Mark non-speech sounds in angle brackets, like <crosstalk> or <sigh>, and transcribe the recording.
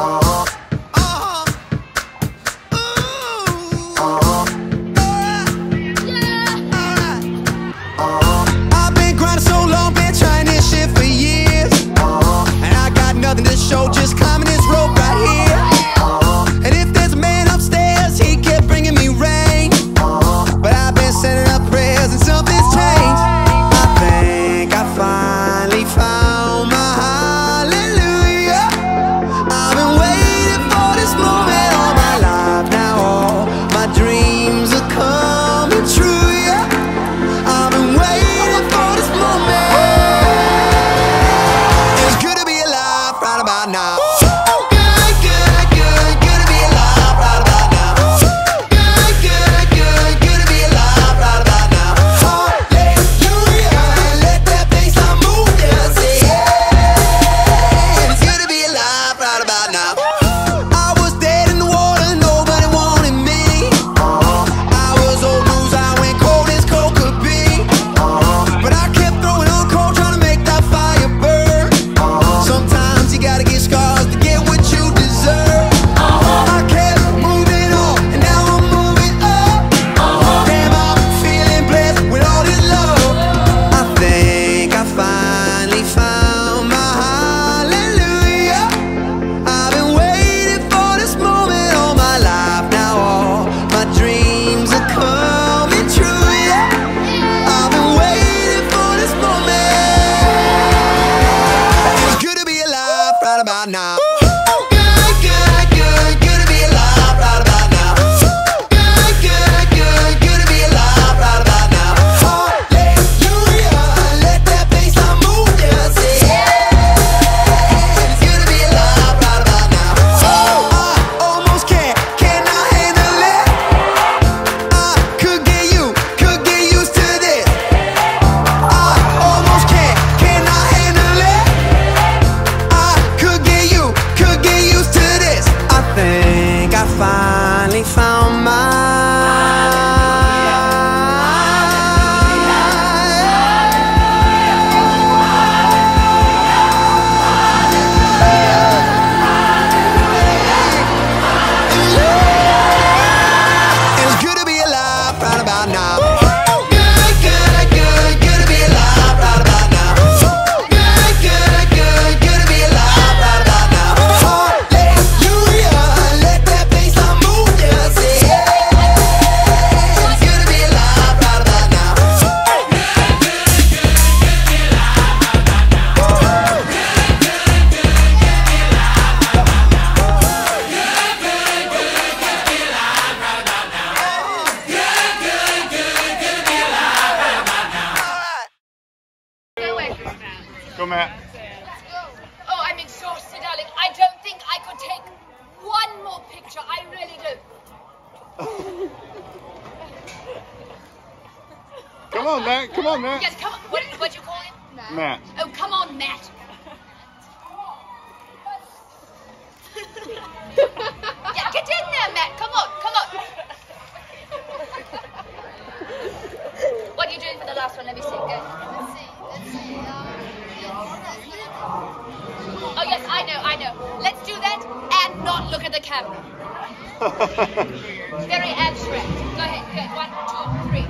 Oh. now. Ooh. Matt. Oh, I'm exhausted, darling. I don't think I could take one more picture. I really do. come on, Matt. Come on, Matt. Yes, come on. What, what'd you call him? Matt. Matt. Oh, come on, Matt. at the camera. <laughs> Very abstract. Go ahead. Go ahead. One, two, three.